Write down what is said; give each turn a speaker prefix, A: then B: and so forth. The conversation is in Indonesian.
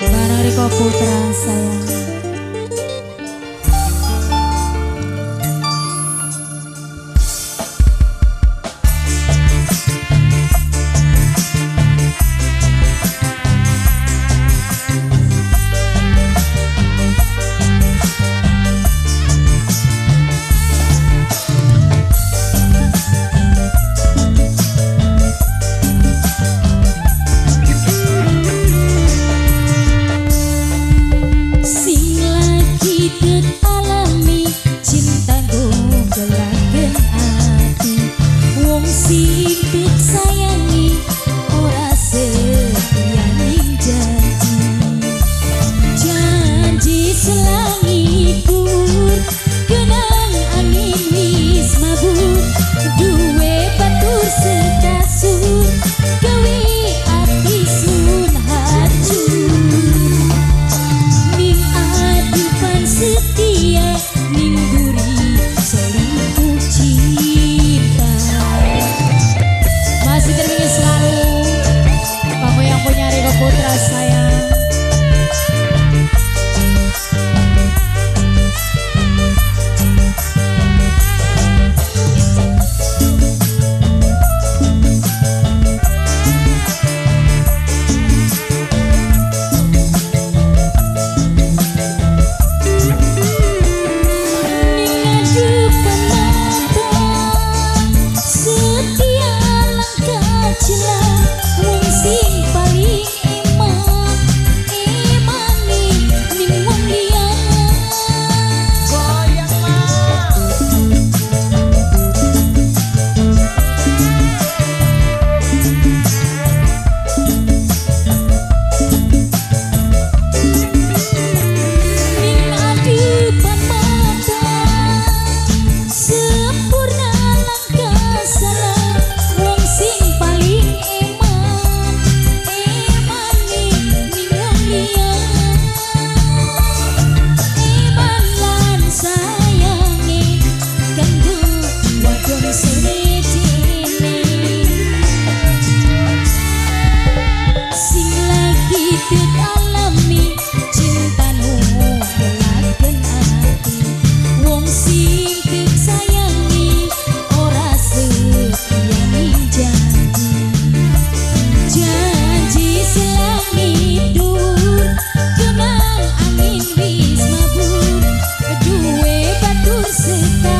A: Barang Riko Putra sayang
B: música.